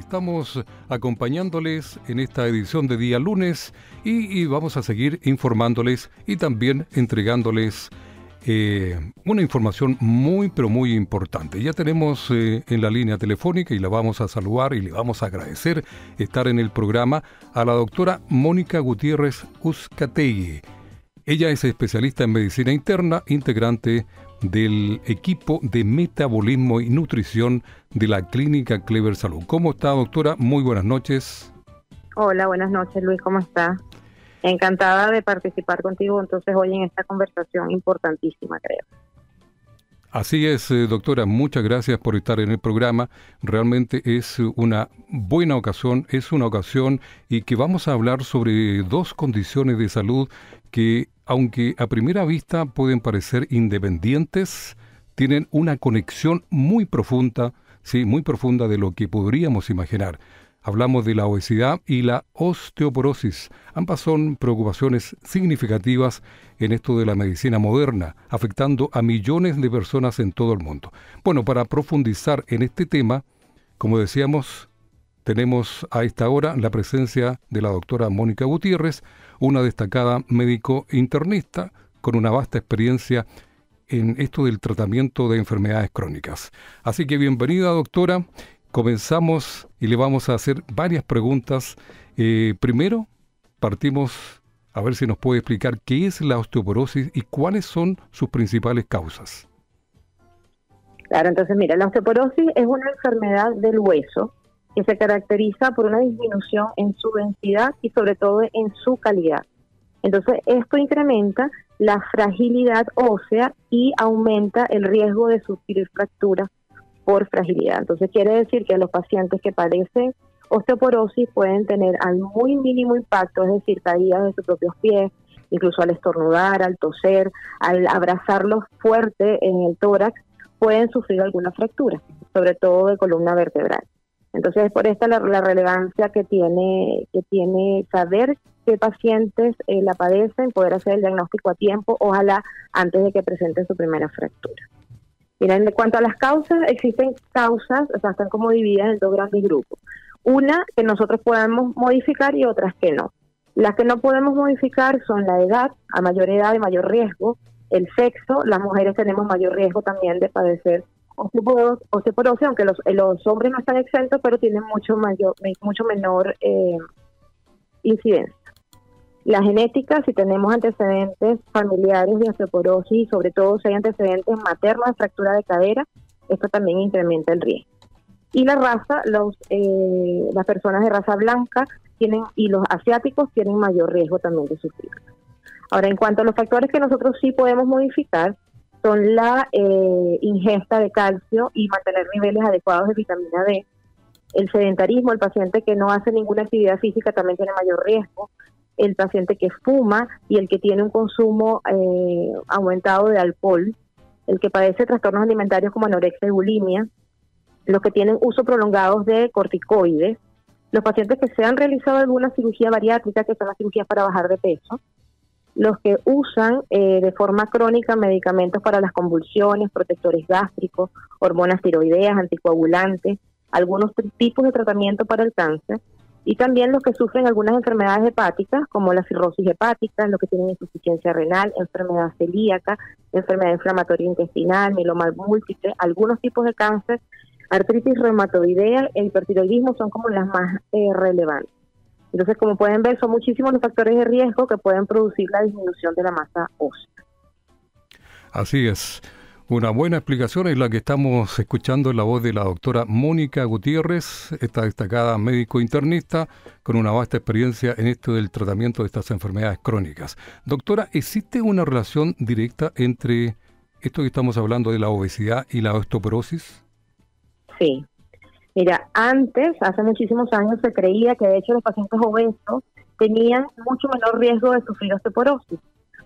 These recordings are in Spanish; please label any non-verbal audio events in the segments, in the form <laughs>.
Estamos acompañándoles en esta edición de día lunes y, vamos a seguir informándoles y también entregándoles eh, una información muy pero muy importante. Ya tenemos eh, en la línea telefónica y la vamos a saludar y le vamos a agradecer estar en el programa a la doctora Mónica Gutiérrez Uzcategui. Ella es especialista en medicina interna, integrante del equipo de metabolismo y nutrición de la Clínica Clever Salud. ¿Cómo está, doctora? Muy buenas noches. Hola, buenas noches, Luis. ¿Cómo está? Encantada de participar contigo entonces hoy en esta conversación importantísima, creo. Así es, eh, doctora, muchas gracias por estar en el programa. Realmente es una buena ocasión, es una ocasión y que vamos a hablar sobre dos condiciones de salud que aunque a primera vista pueden parecer independientes, tienen una conexión muy profunda, sí, muy profunda de lo que podríamos imaginar. Hablamos de la obesidad y la osteoporosis. Ambas son preocupaciones significativas en esto de la medicina moderna, afectando a millones de personas en todo el mundo. Bueno, para profundizar en este tema, como decíamos, tenemos a esta hora la presencia de la doctora Mónica Gutiérrez, una destacada médico internista con una vasta experiencia en esto del tratamiento de enfermedades crónicas. Así que bienvenida doctora, comenzamos y le vamos a hacer varias preguntas. Eh, primero, partimos a ver si nos puede explicar qué es la osteoporosis y cuáles son sus principales causas. Claro, entonces mira, la osteoporosis es una enfermedad del hueso que se caracteriza por una disminución en su densidad y sobre todo en su calidad. Entonces, esto incrementa la fragilidad ósea y aumenta el riesgo de sufrir fracturas por fragilidad. Entonces, quiere decir que los pacientes que padecen osteoporosis pueden tener al muy mínimo impacto, es decir, caídas de sus propios pies, incluso al estornudar, al toser, al abrazarlos fuerte en el tórax, pueden sufrir alguna fractura, sobre todo de columna vertebral. Entonces, por esta la, relevancia que tiene, que tiene saber qué pacientes eh, la padecen, poder hacer el diagnóstico a tiempo, ojalá antes de que presenten su primera fractura. Miren, en cuanto a las causas, existen causas, o sea, están como divididas en dos grandes grupos. Una que nosotros podemos modificar y otras que no. Las que no podemos modificar son la edad, a mayor edad y mayor riesgo, el sexo, las mujeres tenemos mayor riesgo también de padecer osteoporosis, aunque los, los hombres no están exentos, pero tienen mucho mayor, mucho menor eh, incidencia. La genética, si tenemos antecedentes familiares de osteoporosis, sobre todo si hay antecedentes maternos de fractura de cadera, esto también incrementa el riesgo. Y la raza, los, eh, las personas de raza blanca tienen y los asiáticos tienen mayor riesgo también de sufrir. Ahora, en cuanto a los factores que nosotros sí podemos modificar, son la eh, ingesta de calcio y mantener niveles adecuados de vitamina D. El sedentarismo, el paciente que no hace ninguna actividad física también tiene mayor riesgo. El paciente que fuma y el que tiene un consumo eh, aumentado de alcohol. El que padece trastornos alimentarios como anorexia y bulimia. Los que tienen uso prolongado de corticoides. Los pacientes que se han realizado alguna cirugía bariátrica, que son las cirugías para bajar de peso los que usan eh, de forma crónica medicamentos para las convulsiones, protectores gástricos, hormonas tiroideas, anticoagulantes, algunos tipos de tratamiento para el cáncer, y también los que sufren algunas enfermedades hepáticas, como la cirrosis hepática, los que tienen insuficiencia renal, enfermedad celíaca, enfermedad inflamatoria intestinal, mieloma múltiple, algunos tipos de cáncer, artritis reumatoidea e hipertiroidismo son como las más eh, relevantes. Entonces, como pueden ver, son muchísimos los factores de riesgo que pueden producir la disminución de la masa ósea. Así es. Una buena explicación es la que estamos escuchando en la voz de la doctora Mónica Gutiérrez, esta destacada médico internista con una vasta experiencia en esto del tratamiento de estas enfermedades crónicas. Doctora, ¿existe una relación directa entre esto que estamos hablando de la obesidad y la osteoporosis? Sí, Mira, antes, hace muchísimos años, se creía que de hecho los pacientes obesos tenían mucho menor riesgo de sufrir osteoporosis,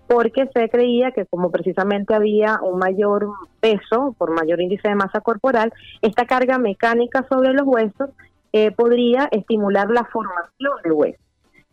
porque se creía que como precisamente había un mayor peso, por mayor índice de masa corporal, esta carga mecánica sobre los huesos eh, podría estimular la formación del hueso.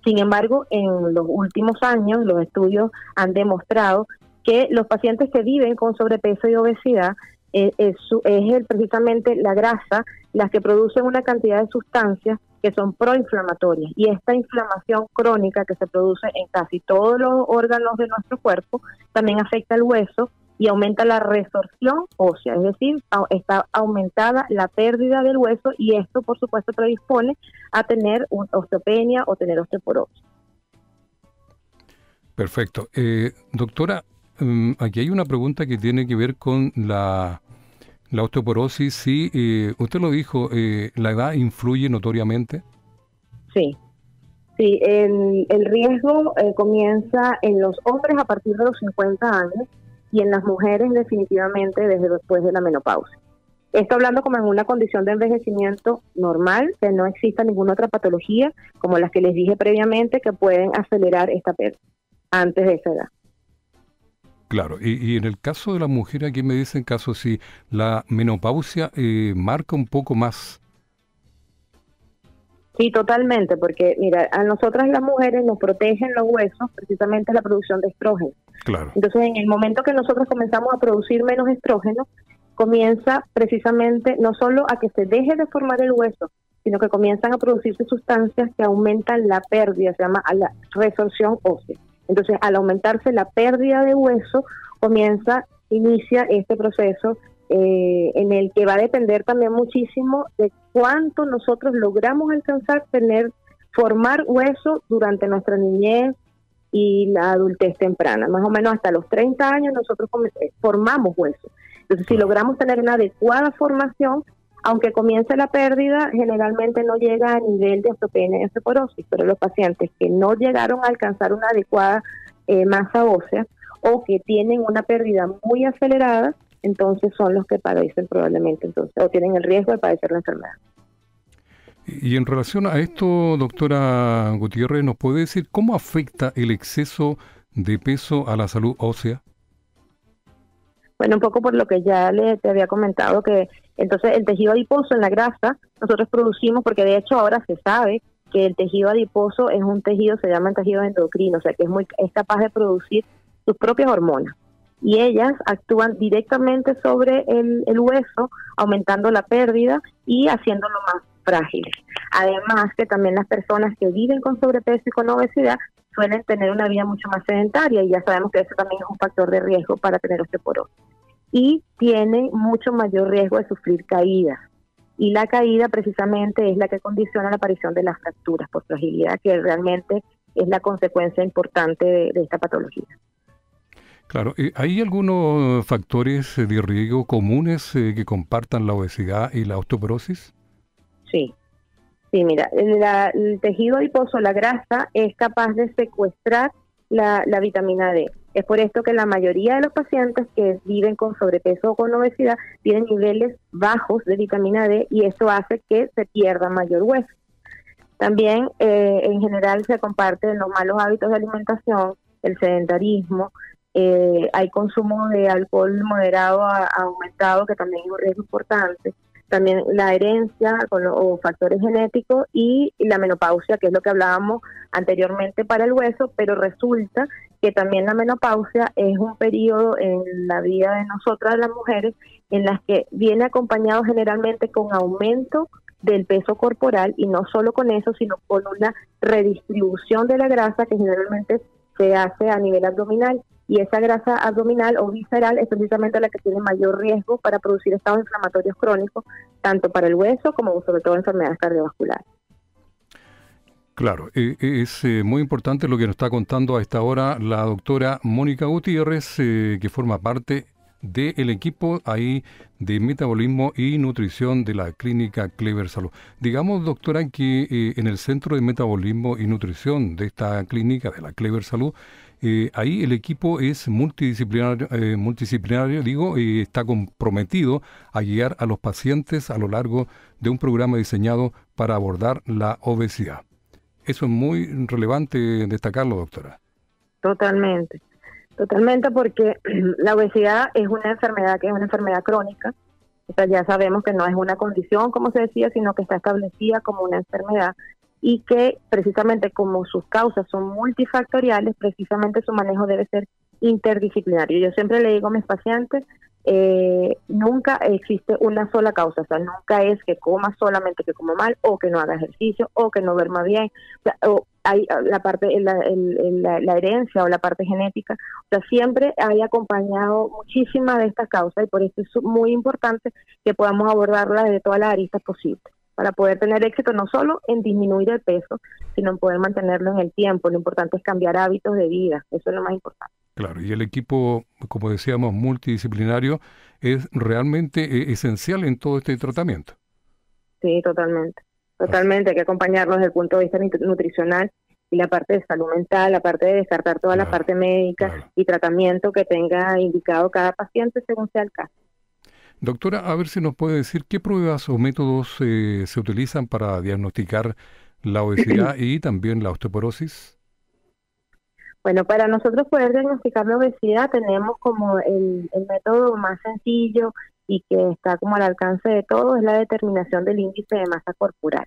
Sin embargo, en los últimos años los estudios han demostrado que los pacientes que viven con sobrepeso y obesidad es, es, es precisamente la grasa las que producen una cantidad de sustancias que son proinflamatorias y esta inflamación crónica que se produce en casi todos los órganos de nuestro cuerpo también afecta el hueso y aumenta la resorción ósea, es decir, está aumentada la pérdida del hueso y esto por supuesto predispone a tener osteopenia o tener osteoporosis. Perfecto. Eh, doctora, mm, aquí hay una pregunta que tiene que ver con la la osteoporosis, sí, eh, usted lo dijo, eh, ¿la edad influye notoriamente? Sí, sí, el, el riesgo eh, comienza en los hombres a partir de los 50 años y en las mujeres definitivamente desde después de la menopausia. Esto hablando como en una condición de envejecimiento normal, que no exista ninguna otra patología, como las que les dije previamente, que pueden acelerar esta pérdida antes de esa edad. Claro, y, en el caso de la mujer, aquí me dicen caso si la menopausia eh, marca un poco más. Sí, totalmente, porque mira, a nosotras las mujeres nos protegen los huesos precisamente la producción de estrógeno. Claro. Entonces, en el momento que nosotros comenzamos a producir menos estrógeno, comienza precisamente no solo a que se deje de formar el hueso, sino que comienzan a producirse sustancias que aumentan la pérdida, se llama la resorción ósea. Entonces, al aumentarse la pérdida de hueso, comienza, inicia este proceso eh, en el que va a depender también muchísimo de cuánto nosotros logramos alcanzar tener, formar hueso durante nuestra niñez y la adultez temprana. Más o menos hasta los 30 años nosotros eh, formamos hueso. Entonces, si logramos tener una adecuada formación, aunque comience la pérdida, generalmente no llega a nivel de osteopenia y osteoporosis, pero los pacientes que no llegaron a alcanzar una adecuada eh, masa ósea o que tienen una pérdida muy acelerada, entonces son los que padecen probablemente entonces o tienen el riesgo de padecer la enfermedad. Y en relación a esto, doctora Gutiérrez, ¿nos puede decir cómo afecta el exceso de peso a la salud ósea? Bueno, un poco por lo que ya le te había comentado, que entonces el tejido adiposo en la grasa, nosotros producimos, porque de hecho ahora se sabe que el tejido adiposo es un tejido, se llama tejido endocrino, o sea que es, muy, es capaz de producir sus propias hormonas. Y ellas actúan directamente sobre el, el hueso, aumentando la pérdida y haciéndolo más frágil. Además que también las personas que viven con sobrepeso y con obesidad suelen tener una vida mucho más sedentaria y ya sabemos que eso también es un factor de riesgo para tener osteoporosis y tienen mucho mayor riesgo de sufrir caídas. Y la caída precisamente es la que condiciona la aparición de las fracturas por fragilidad, que realmente es la consecuencia importante de, esta patología. Claro, ¿hay algunos factores de riesgo comunes eh, que compartan la obesidad y la osteoporosis? Sí, sí, mira, el tejido adiposo, la grasa, es capaz de secuestrar la, la vitamina D. Es por esto que la mayoría de los pacientes que viven con sobrepeso o con obesidad tienen niveles bajos de vitamina D y eso hace que se pierda mayor hueso. También eh, en general se comparten los malos hábitos de alimentación, el sedentarismo, eh, hay consumo de alcohol moderado a, aumentado que también es un riesgo importante, también la herencia con o factores genéticos y la menopausia, que es lo que hablábamos anteriormente para el hueso, pero resulta que también la menopausia es un periodo en la vida de nosotras las mujeres en las que viene acompañado generalmente con aumento del peso corporal y no solo con eso, sino con una redistribución de la grasa que generalmente se hace a nivel abdominal y esa grasa abdominal o visceral es precisamente la que tiene mayor riesgo para producir estados inflamatorios crónicos, tanto para el hueso como sobre todo enfermedades cardiovasculares. Claro, eh, eh, es eh, muy importante lo que nos está contando a esta hora la doctora Mónica Gutiérrez, que forma parte del equipo ahí de metabolismo y nutrición de la clínica Clever Salud. Digamos, doctora, que en el centro de metabolismo y nutrición de esta clínica, de la Clever Salud, eh, ahí el equipo es multidisciplinario, eh, multidisciplinario digo, y está comprometido a guiar a los pacientes a lo largo de un programa diseñado para abordar la obesidad. Eso es muy relevante destacarlo, doctora. Totalmente, totalmente porque <clears throat> la obesidad es una enfermedad que es una enfermedad crónica. O ya sabemos que no es una condición, como se decía, sino que está establecida como una enfermedad y que precisamente como sus causas son multifactoriales, precisamente su manejo debe ser interdisciplinario. Yo siempre le digo a mis pacientes, eh, nunca existe una sola causa, o sea, nunca es que coma solamente que coma mal o que no haga ejercicio o que no duerma bien, o, hay la parte, la, la, herencia o la parte genética, o sea, siempre hay acompañado muchísimas de estas causas y por eso es muy importante que podamos abordarlas de todas las aristas posibles para poder tener éxito no solo en disminuir el peso, sino en poder mantenerlo en el tiempo. Lo importante es cambiar hábitos de vida, eso es lo más importante. Claro, y el equipo, como decíamos, multidisciplinario es realmente eh, esencial en todo este tratamiento. Sí, totalmente. Totalmente, hay que acompañarlos desde el punto de vista nutricional y la parte de salud mental, la parte de descartar toda la parte médica y tratamiento que tenga indicado cada paciente según sea el caso. Doctora, a ver si nos puede decir qué pruebas o métodos eh, se utilizan para diagnosticar la <clears throat> obesidad y también la osteoporosis. Bueno, para nosotros poder diagnosticar la obesidad tenemos como el, método más sencillo y que está como al alcance de todos es la determinación del índice de masa corporal.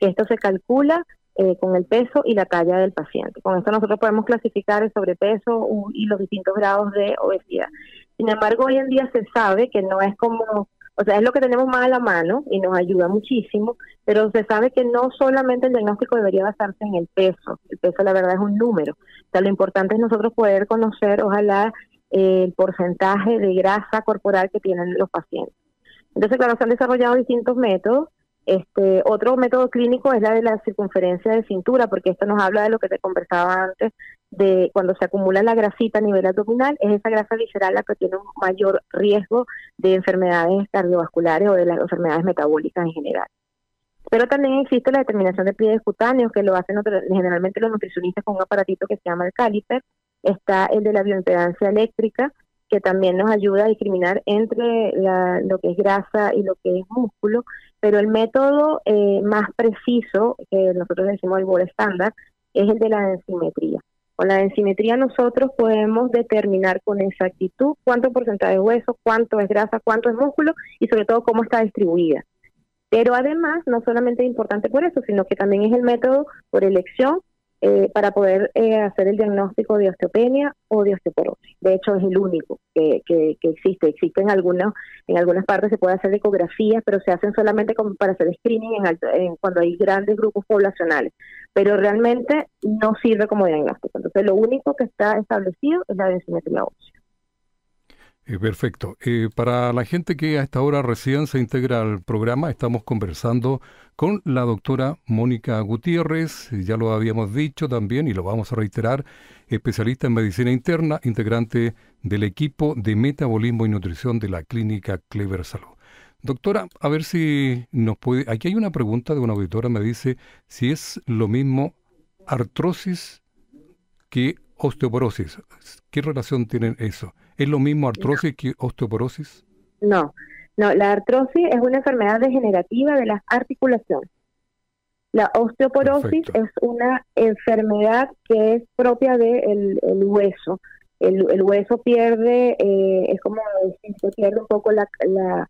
Esto se calcula eh, con el peso y la talla del paciente. Con esto nosotros podemos clasificar el sobrepeso y los distintos grados de obesidad. Sin embargo, hoy en día se sabe que no es como o sea, es lo que tenemos más a la mano y nos ayuda muchísimo, pero se sabe que no solamente el diagnóstico debería basarse en el peso, el peso la verdad es un número, o sea, lo importante es nosotros poder conocer, ojalá, el porcentaje de grasa corporal que tienen los pacientes. Entonces, claro, se han desarrollado distintos métodos, este otro método clínico es la de la circunferencia de cintura, porque esto nos habla de lo que te conversaba antes, de cuando se acumula la grasita a nivel abdominal, es esa grasa visceral la que tiene un mayor riesgo de enfermedades cardiovasculares o de las enfermedades metabólicas en general. Pero también existe la determinación de pliegues cutáneos, que lo hacen generalmente los nutricionistas con un aparatito que se llama el caliper. Está el de la bioimpedancia eléctrica, que también nos ayuda a discriminar entre lo que es grasa y lo que es músculo, pero el método eh, más preciso, que nosotros decimos el bol estándar, es el de la densimetría. Con la densimetría nosotros podemos determinar con exactitud cuánto porcentaje de hueso, cuánto es grasa, cuánto es músculo y sobre todo cómo está distribuida. Pero además, no solamente es importante por eso, sino que también es el método por elección eh, para poder eh, hacer el diagnóstico de osteopenia o de osteoporosis. De hecho, es el único que, que, existe. Existen algunos, en algunas partes se puede hacer ecografías, pero se hacen solamente como para hacer screening en, cuando hay grandes grupos poblacionales. Pero realmente no sirve como diagnóstico. Entonces, lo único que está establecido es la densimetría ósea. Eh, perfecto. Eh, para la gente que a esta hora recién se integra al programa, estamos conversando con la doctora Mónica Gutiérrez, ya lo habíamos dicho también y lo vamos a reiterar, especialista en medicina interna, integrante del equipo de metabolismo y nutrición de la clínica Clever Salud. Doctora, a ver si nos puede... Aquí hay una pregunta de una auditora, me dice si es lo mismo artrosis que osteoporosis. ¿Qué relación tienen eso? ¿Es lo mismo artrosis que osteoporosis? No, no, la artrosis es una enfermedad degenerativa de las articulaciones. La osteoporosis es una enfermedad que es propia del el hueso. El, el, hueso pierde, eh, es como decir, pierde un poco la, la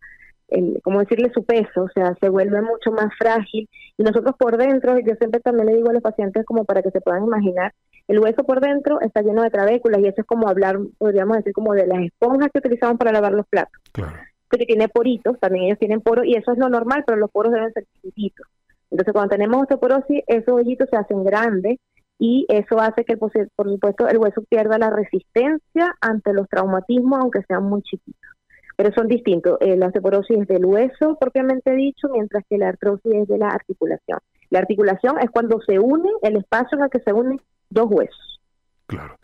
el, como decirle su peso, o sea, se vuelve mucho más frágil. Y nosotros por dentro, yo siempre también le digo a los pacientes como para que se puedan imaginar, el hueso por dentro está lleno de trabéculas y eso es como hablar, podríamos decir, como de las esponjas que utilizamos para lavar los platos. Claro. Que tiene poritos, también ellos tienen poros y eso es lo normal, pero los poros deben ser chiquititos. Entonces, cuando tenemos osteoporosis, esos hoyitos se hacen grandes y eso hace que, por supuesto, el hueso pierda la resistencia ante los traumatismos, aunque sean muy chiquitos. Pero son distintos. Eh, la osteoporosis es del hueso, propiamente dicho, mientras que la artrosis es de la articulación. La articulación es cuando se une el espacio en el que se unen dos huesos. Claro.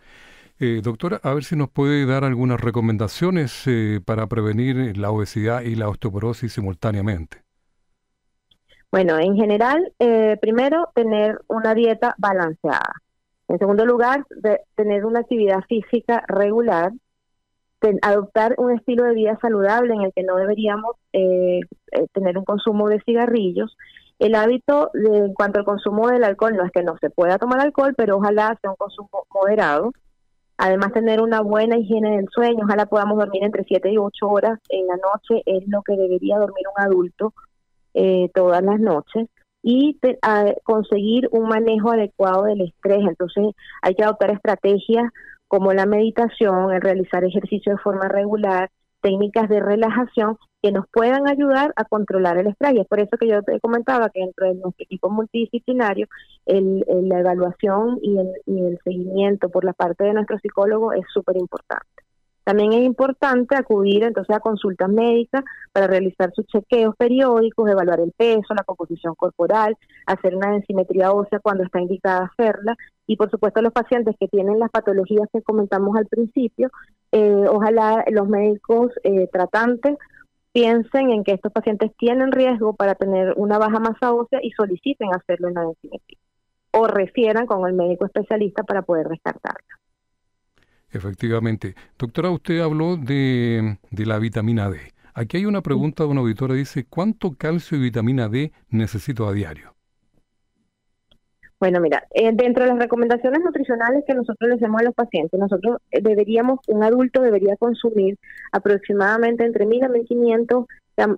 Eh, doctora, a ver si nos puede dar algunas recomendaciones eh, para prevenir la obesidad y la osteoporosis simultáneamente. Bueno, en general, eh, primero, tener una dieta balanceada. En segundo lugar, tener una actividad física regular, adoptar un estilo de vida saludable en el que no deberíamos tener un consumo de cigarrillos el hábito de, en cuanto al consumo del alcohol no es que no se pueda tomar alcohol, pero ojalá sea un consumo moderado. Además, tener una buena higiene del sueño, ojalá podamos dormir entre 7 y 8 horas en la noche, es lo que debería dormir un adulto eh, todas las noches. Y conseguir un manejo adecuado del estrés. Entonces, hay que adoptar estrategias como la meditación, el realizar ejercicio de forma regular, técnicas de relajación que nos puedan ayudar a controlar el estrés. Es por eso que yo te comentaba que dentro de nuestro equipo multidisciplinario, el, la evaluación y el, y el seguimiento por la parte de nuestro psicólogo es súper importante. También es importante acudir entonces a consultas médicas para realizar sus chequeos periódicos, evaluar el peso, la composición corporal, hacer una densimetría ósea cuando está indicada hacerla y por supuesto los pacientes que tienen las patologías que comentamos al principio, eh, ojalá los médicos eh, tratantes piensen en que estos pacientes tienen riesgo para tener una baja masa ósea y soliciten hacerlo en la densitometría o refieran con el médico especialista para poder descartarla. Efectivamente. Doctora, usted habló de, de la vitamina D. Aquí hay una pregunta de una auditora, dice, ¿cuánto calcio y vitamina D necesito a diario? Bueno, mira, eh, dentro de las recomendaciones nutricionales que nosotros le hacemos a los pacientes, nosotros eh, deberíamos, un adulto debería consumir aproximadamente entre 1000 a 1500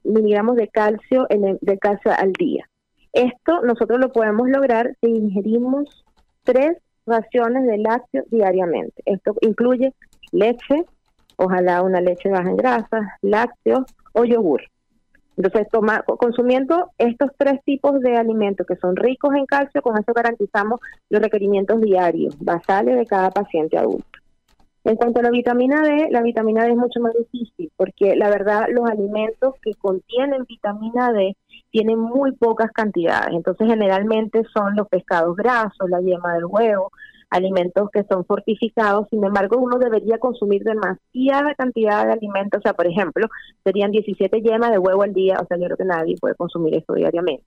miligramos de calcio, en de calcio al día. Esto nosotros lo podemos lograr si ingerimos tres raciones de lácteos diariamente. Esto incluye leche, ojalá una leche baja en grasa, lácteos o yogur. Entonces, toma, consumiendo estos tres tipos de alimentos que son ricos en calcio, con eso garantizamos los requerimientos diarios, basales de cada paciente adulto. En cuanto a la vitamina D, la vitamina D es mucho más difícil porque la verdad los alimentos que contienen vitamina D tienen muy pocas cantidades. Entonces generalmente son los pescados grasos, la yema del huevo, alimentos que son fortificados, sin embargo uno debería consumir demasiada cantidad de alimentos, o sea, por ejemplo, serían 17 yemas de huevo al día, o sea, yo creo que nadie puede consumir eso diariamente.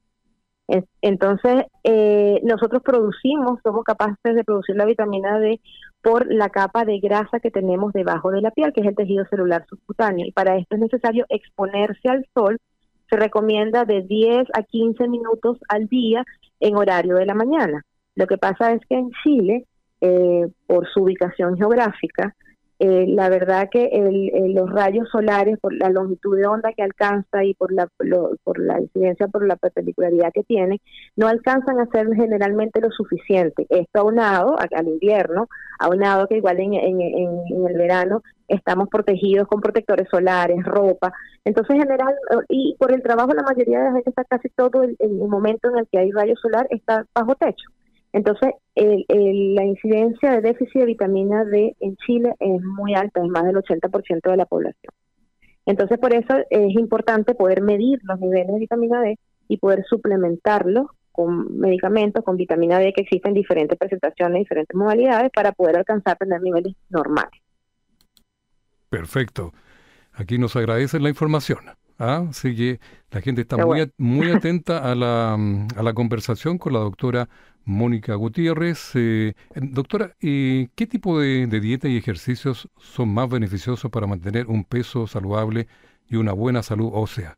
Entonces, eh, nosotros producimos, somos capaces de producir la vitamina D por la capa de grasa que tenemos debajo de la piel, que es el tejido celular subcutáneo. Y para esto es necesario exponerse al sol. Se recomienda de 10 a 15 minutos al día en horario de la mañana. Lo que pasa es que en Chile eh, por su ubicación geográfica. Eh, la verdad que el, los rayos solares, por la longitud de onda que alcanza y por la, por la incidencia, por la perpendicularidad que tiene, no alcanzan a ser generalmente lo suficiente. Esto aunado al invierno, aunado que igual en, en, en, el verano estamos protegidos con protectores solares, ropa. Entonces, general, y por el trabajo, la mayoría de la gente está casi todo el, el momento en el que hay rayos solar está bajo techo. Entonces, la incidencia de déficit de vitamina D en Chile es muy alta, es más del 80% de la población. Entonces, por eso es importante poder medir los niveles de vitamina D y poder suplementarlos con medicamentos, con vitamina D que existen en diferentes presentaciones, diferentes modalidades, para poder alcanzar tener niveles normales. Perfecto. Aquí nos agradecen la información. ¿ah? Así que la gente está muy, muy atenta a la, a la conversación con la doctora Mónica Gutiérrez. Eh, doctora, ¿qué tipo de, dieta y ejercicios son más beneficiosos para mantener un peso saludable y una buena salud ósea?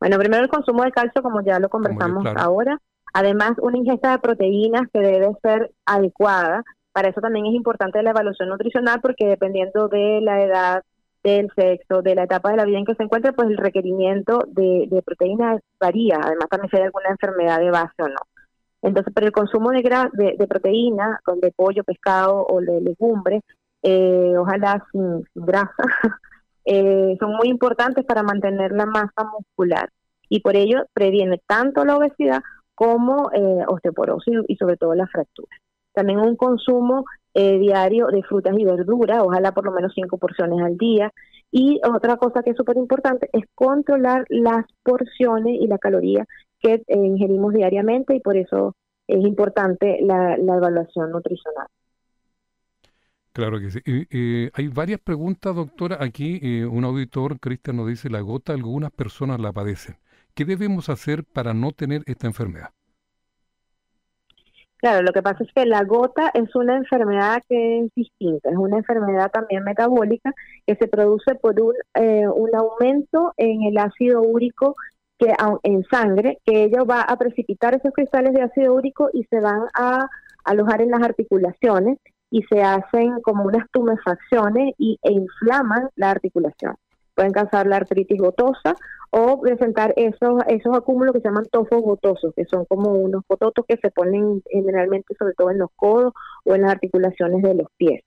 Bueno, primero el consumo de calcio, como ya lo conversamos ahora. Además, una ingesta de proteínas que debe ser adecuada. Para eso también es importante la evaluación nutricional porque dependiendo de la edad, del sexo, de la etapa de la vida en que se encuentre, pues el requerimiento de, de proteínas varía. Además, también si hay alguna enfermedad de base o no. Entonces, pero el consumo de, de, proteína, de pollo, pescado o de legumbres, eh, ojalá sin, grasa, <laughs> eh, son muy importantes para mantener la masa muscular y por ello previene tanto la obesidad como eh, osteoporosis y sobre todo la fractura. También un consumo diario de frutas y verduras, ojalá por lo menos cinco porciones al día. Y otra cosa que es súper importante es controlar las porciones y la caloría que eh, ingerimos diariamente y por eso es importante la, evaluación nutricional. Claro que sí. hay varias preguntas, doctora. Aquí eh, un auditor, Cristian, nos dice, la gota algunas personas la padecen. ¿Qué debemos hacer para no tener esta enfermedad? Claro, lo que pasa es que la gota es una enfermedad que es distinta, es una enfermedad también metabólica que se produce por un, eh, un aumento en el ácido úrico que en sangre, que ello va a precipitar esos cristales de ácido úrico y se van a alojar en las articulaciones y se hacen como unas tumefacciones y, e inflaman la articulación. Pueden causar la artritis gotosa o presentar esos, esos acúmulos que se llaman tofos gotosos, que son como unos pototos que se ponen generalmente sobre todo en los codos o en las articulaciones de los pies.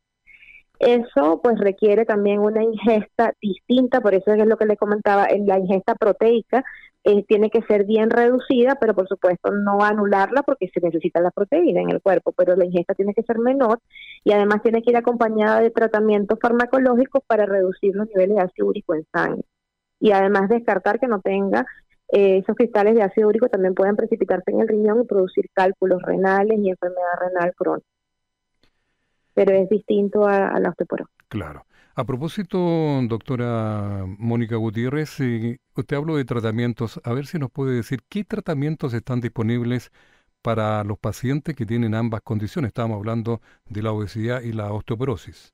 Eso pues requiere también una ingesta distinta, por eso es lo que le comentaba, la ingesta proteica eh, tiene que ser bien reducida, pero por supuesto no anularla porque se necesita la proteína en el cuerpo, pero la ingesta tiene que ser menor y además tiene que ir acompañada de tratamientos farmacológicos para reducir los niveles de ácido úrico en sangre. Y además descartar que no tenga eh, esos cristales de ácido úrico también pueden precipitarse en el riñón y producir cálculos renales y enfermedad renal crónica. Pero es distinto a, la osteoporosis. Claro. A propósito, doctora Mónica Gutiérrez, eh, usted habló de tratamientos. A ver si nos puede decir qué tratamientos están disponibles para los pacientes que tienen ambas condiciones. Estábamos hablando de la obesidad y la osteoporosis.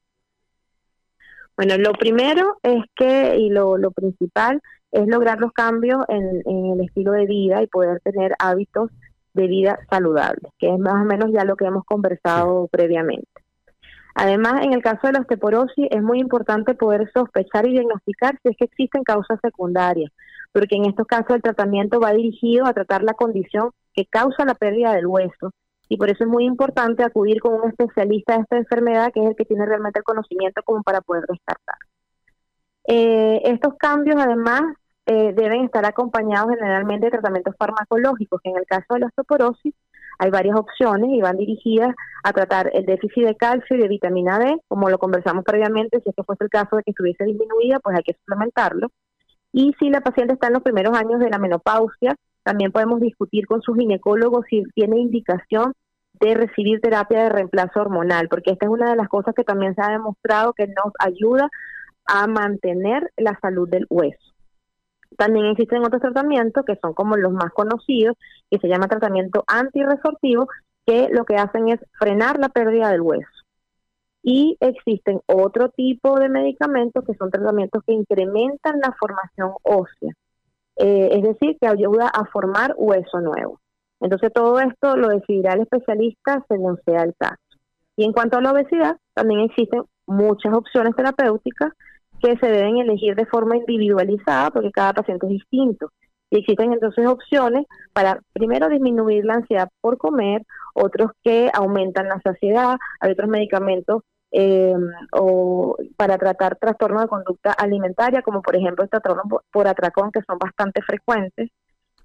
Bueno, lo primero es que, y lo, principal, es lograr los cambios en, el estilo de vida y poder tener hábitos de vida saludables, que es más o menos ya lo que hemos conversado previamente. Además, en el caso de la osteoporosis es muy importante poder sospechar y diagnosticar si es que existen causas secundarias, porque en estos casos el tratamiento va dirigido a tratar la condición que causa la pérdida del hueso. Y por eso es muy importante acudir con un especialista de esta enfermedad, que es el que tiene realmente el conocimiento como para poder descartar. Eh, estos cambios, además, eh, deben estar acompañados generalmente de tratamientos farmacológicos, que en el caso de la osteoporosis hay varias opciones y van dirigidas a tratar el déficit de calcio y de vitamina D, como lo conversamos previamente, si este fuese el caso de que estuviese disminuida, pues hay que suplementarlo. Y si la paciente está en los primeros años de la menopausia, también podemos discutir con su ginecólogo si tiene indicación de recibir terapia de reemplazo hormonal, porque esta es una de las cosas que también se ha demostrado que nos ayuda a mantener la salud del hueso. También existen otros tratamientos que son como los más conocidos, que se llama tratamiento antirresortivo, que lo que hacen es frenar la pérdida del hueso. Y existen otro tipo de medicamentos que son tratamientos que incrementan la formación ósea, eh, es decir, que ayuda a formar hueso nuevo. Entonces todo esto lo decidirá el especialista según sea el caso. Y en cuanto a la obesidad, también existen muchas opciones terapéuticas que se deben elegir de forma individualizada porque cada paciente es distinto. Y existen entonces opciones para, primero, disminuir la ansiedad por comer, otros que aumentan la saciedad, hay otros medicamentos eh, o para tratar trastornos de conducta alimentaria, como por ejemplo el trastorno por atracón, que son bastante frecuentes.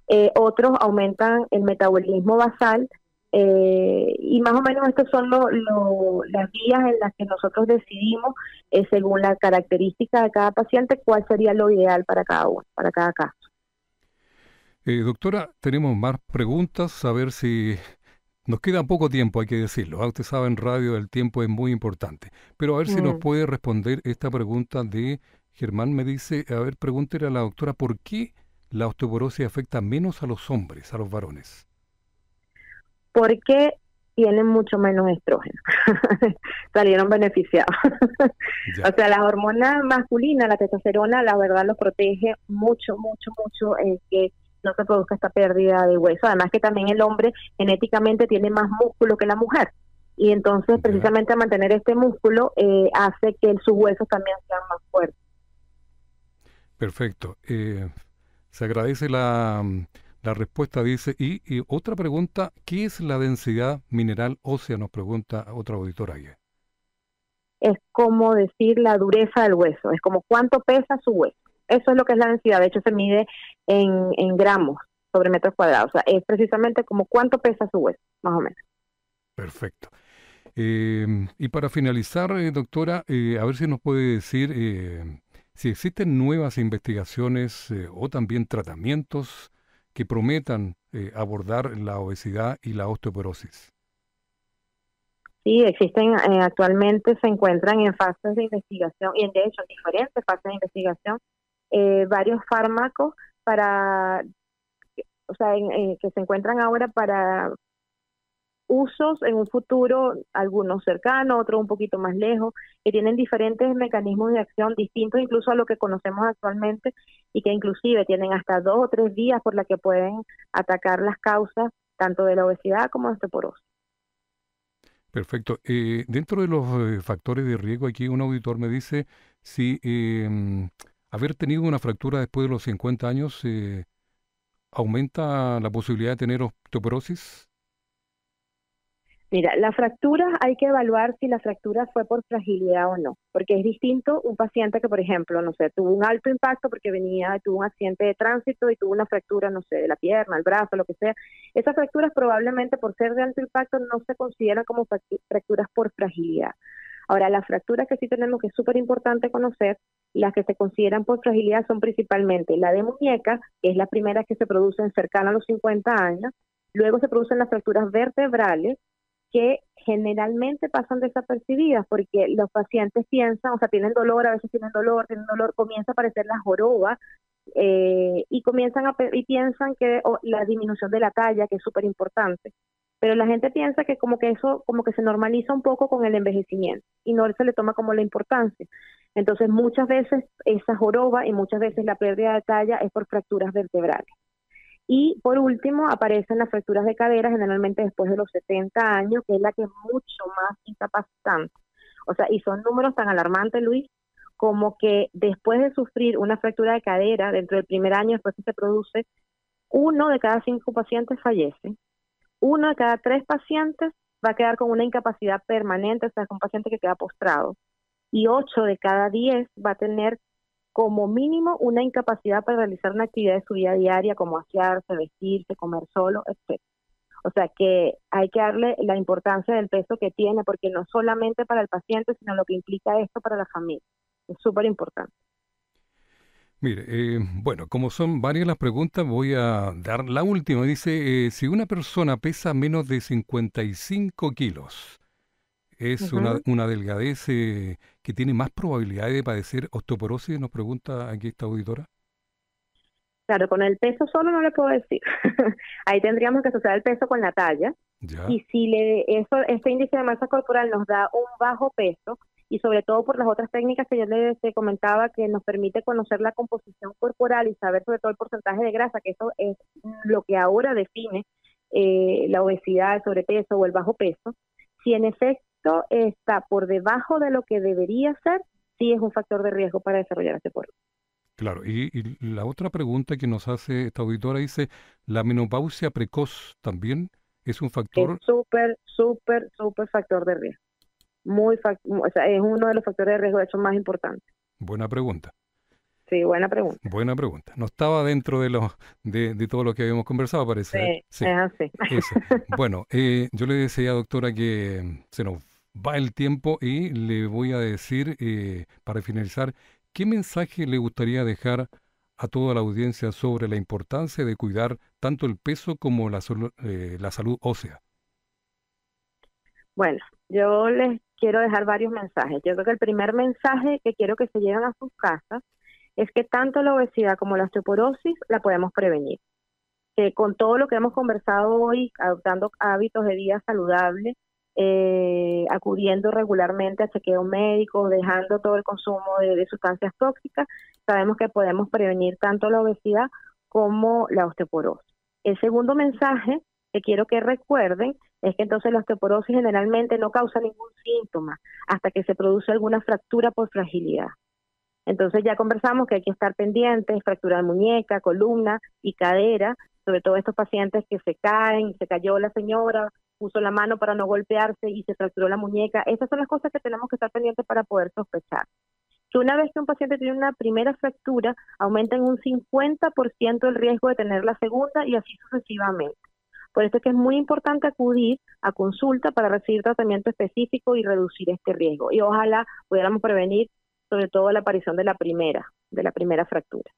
Eh, otros aumentan el metabolismo basal eh, y más o menos estas son las vías en las que nosotros decidimos, eh, según la característica de cada paciente, cuál sería lo ideal para cada uno, para cada caso. Eh, doctora, tenemos más preguntas, a ver si nos queda poco tiempo, hay que decirlo. ¿ah? Usted sabe, en radio el tiempo es muy importante. Pero a ver si nos mm. puede responder esta pregunta de Germán. Me dice, a ver, pregúntele a la doctora, ¿por qué la osteoporosis afecta menos a los hombres, a los varones? Porque tienen mucho menos estrógeno. <laughs> Salieron beneficiados. o sea, la hormona masculina, la testosterona, la verdad los protege mucho, mucho, mucho en que no se produzca esta pérdida de hueso. Además que también el hombre genéticamente tiene más músculo que la mujer. Y entonces precisamente mantener este músculo eh, hace que sus huesos también sean más fuertes. Perfecto. Eh, se agradece la la respuesta dice, y, otra pregunta, ¿qué es la densidad mineral ósea? Nos pregunta otra auditora ahí. Es como decir la dureza del hueso, es como cuánto pesa su hueso. Eso es lo que es la densidad, de hecho se mide en, gramos sobre metros cuadrados, o sea, es precisamente como cuánto pesa su hueso, más o menos. Perfecto. Eh, y para finalizar, eh, doctora, eh, a ver si nos puede decir si existen nuevas investigaciones o también tratamientos que prometan eh, abordar la obesidad y la osteoporosis? Sí, existen eh, actualmente, se encuentran en fases de investigación y de hecho en diferentes fases de investigación eh, varios fármacos para, o sea, que se encuentran ahora para usos en un futuro, algunos cercanos, otros un poquito más lejos, que tienen diferentes mecanismos de acción distintos incluso a lo que conocemos actualmente y que inclusive tienen hasta dos o tres días por las que pueden atacar las causas tanto de la obesidad como de osteoporosis. Perfecto. Eh, dentro de los eh, factores de riesgo, aquí un auditor me dice si em, haber tenido una fractura después de los 50 años eh, aumenta la posibilidad de tener osteoporosis. Mira, la fractura hay que evaluar si la fractura fue por fragilidad o no, porque es distinto un paciente que, por ejemplo, no sé, tuvo un alto impacto porque venía, tuvo un accidente de tránsito y tuvo una fractura, no sé, de la pierna, el brazo, lo que sea. Esas fracturas probablemente por ser de alto impacto no se consideran como fracturas por fragilidad. Ahora, las fracturas que sí tenemos que es súper importante conocer, las que se consideran por fragilidad son principalmente la de muñeca, que es la primera que se produce en cercana a los 50 años, luego se producen las fracturas vertebrales, que generalmente pasan desapercibidas porque los pacientes piensan, o sea, tienen dolor, a veces tienen dolor, tienen dolor, comienza a aparecer la joroba eh, y comienzan a y piensan que la disminución de la talla, que es súper importante. Pero la gente piensa que como que eso como que se normaliza un poco con el envejecimiento y no se le toma como la importancia. Entonces muchas veces esa joroba y muchas veces la pérdida de talla es por fracturas vertebrales. Y por último, aparecen las fracturas de cadera, generalmente después de los 70 años, que es la que es mucho más incapacitante. O sea, y son números tan alarmantes, Luis, como que después de sufrir una fractura de cadera, dentro del primer año después que se produce, uno de cada cinco pacientes fallece. Uno de cada tres pacientes va a quedar con una incapacidad permanente, o sea, con un paciente que queda postrado. Y ocho de cada diez va a tener como mínimo una incapacidad para realizar una actividad de su vida diaria, como asearse, vestirse, comer solo, etc. O sea que hay que darle la importancia del peso que tiene, porque no solamente para el paciente, sino lo que implica esto para la familia. Es súper importante. Mire, eh, bueno, como son varias las preguntas, voy a dar la última. Dice, eh, si una persona pesa menos de 55 kilos, es una, una, delgadez eh, que tiene más probabilidades de padecer osteoporosis, nos pregunta aquí esta auditora. Claro, con el peso solo no le puedo decir. <laughs> Ahí tendríamos que asociar el peso con la talla. Y si le eso este índice de masa corporal nos da un bajo peso y sobre todo por las otras técnicas que yo les comentaba que nos permite conocer la composición corporal y saber sobre todo el porcentaje de grasa, que eso es lo que ahora define eh, la obesidad, el sobrepeso o el bajo peso. Si en efecto está por debajo de lo que debería ser, sí es un factor de riesgo para desarrollar este cuerpo. Claro, y, la otra pregunta que nos hace esta auditora dice, ¿la menopausia precoz también es un factor? Es súper, súper, súper factor de riesgo. Muy, o sea, es uno de los factores de riesgo, de hecho, más importantes. Buena pregunta. Sí, buena pregunta. Buena pregunta. No estaba dentro de, lo, de, todo lo que habíamos conversado, parece. Sí, es así. <laughs> Bueno, eh, yo le decía, doctora, que se nos va el tiempo y le voy a decir, eh, para finalizar, ¿qué mensaje le gustaría dejar a toda la audiencia sobre la importancia de cuidar tanto el peso como la, eh, la salud ósea? Bueno, yo les quiero dejar varios mensajes. Yo creo que el primer mensaje que quiero que se lleven a sus casas es que tanto la obesidad como la osteoporosis la podemos prevenir. Que con todo lo que hemos conversado hoy, adoptando hábitos de vida saludables, eh, acudiendo regularmente a chequeo médico, dejando todo el consumo de, sustancias tóxicas, sabemos que podemos prevenir tanto la obesidad como la osteoporosis. El segundo mensaje que quiero que recuerden es que entonces la osteoporosis generalmente no causa ningún síntoma hasta que se produce alguna fractura por fragilidad. Entonces ya conversamos que hay que estar pendientes, fractura de muñeca, columna y cadera, sobre todo estos pacientes que se caen, se cayó la señora puso la mano para no golpearse y se fracturó la muñeca. Esas son las cosas que tenemos que estar pendientes para poder sospechar. Que una vez que un paciente tiene una primera fractura, aumenta en un 50% el riesgo de tener la segunda y así sucesivamente. Por eso es que es muy importante acudir a consulta para recibir tratamiento específico y reducir este riesgo. Y ojalá pudiéramos prevenir sobre todo la aparición de la primera, de la primera fractura.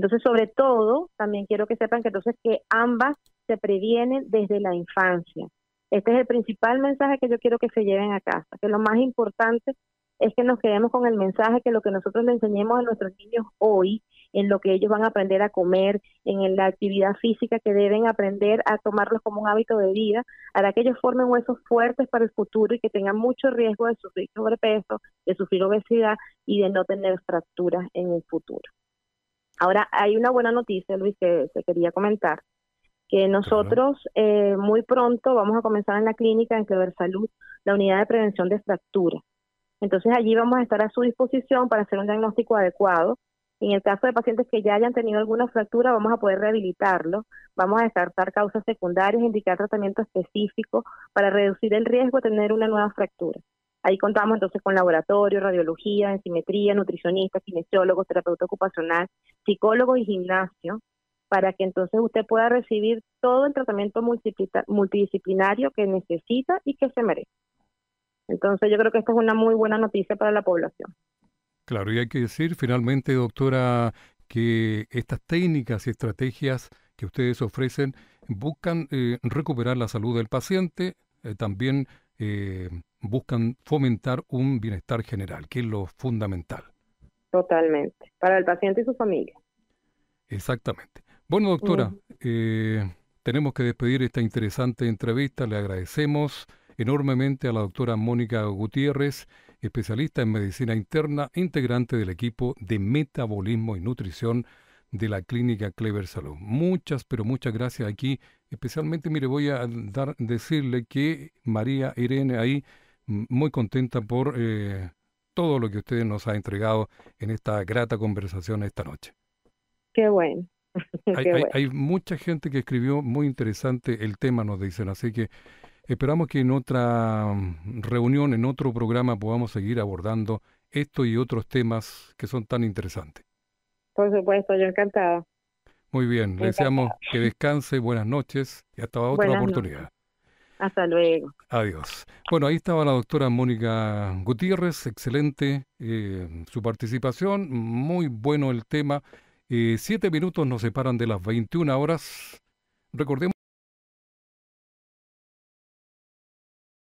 Entonces, sobre todo, también quiero que sepan que entonces que ambas se previenen desde la infancia. Este es el principal mensaje que yo quiero que se lleven a casa, que lo más importante es que nos quedemos con el mensaje que lo que nosotros le enseñemos a nuestros niños hoy, en lo que ellos van a aprender a comer, en la actividad física que deben aprender a tomarlos como un hábito de vida, hará que ellos formen huesos fuertes para el futuro y que tengan mucho riesgo de sufrir sobrepeso, de sufrir obesidad y de no tener fracturas en el futuro. Ahora, hay una buena noticia, Luis, que se quería comentar, que nosotros eh, muy pronto vamos a comenzar en la clínica en Clever Salud la unidad de prevención de fracturas. Entonces allí vamos a estar a su disposición para hacer un diagnóstico adecuado En el caso de pacientes que ya hayan tenido alguna fractura, vamos a poder rehabilitarlo, vamos a descartar causas secundarias, indicar tratamiento específico para reducir el riesgo de tener una nueva fractura. Ahí contamos entonces con laboratorio, radiología, ensimetría, nutricionista, kinesiólogo, terapeuta ocupacional, psicólogo y gimnasio, para que entonces usted pueda recibir todo el tratamiento multidisciplinario que necesita y que se merece. Entonces yo creo que esta es una muy buena noticia para la población. Claro, y hay que decir finalmente, doctora, que estas técnicas y estrategias que ustedes ofrecen buscan eh, recuperar la salud del paciente, eh, también eh, buscan fomentar un bienestar general, que es lo fundamental. Totalmente, para el paciente y su familia. Exactamente. Bueno, doctora, tenemos que despedir esta interesante entrevista. Le agradecemos enormemente a la doctora Mónica Gutiérrez, especialista en medicina interna, integrante del equipo de metabolismo y nutrición de la clínica Clever Salud. Muchas, pero muchas gracias aquí. Especialmente, mire, voy a dar, decirle que María Irene ahí, muy contenta por eh, todo lo que usted nos ha entregado en esta grata conversación esta noche. Qué bueno. <laughs> hay, hay, mucha gente que escribió muy interesante el tema, nos dicen, así que Esperamos que en otra mm, reunión, en otro programa, podamos seguir abordando esto y otros temas que son tan interesantes. Por supuesto, yo encantada. Muy bien, le deseamos que descanse, buenas noches y hasta otra oportunidad. Hasta luego. Adiós. Bueno, ahí estaba la doctora Mónica Gutiérrez, excelente eh, su participación, muy bueno el tema. Eh, siete minutos nos separan de las 21 horas. Recordemos.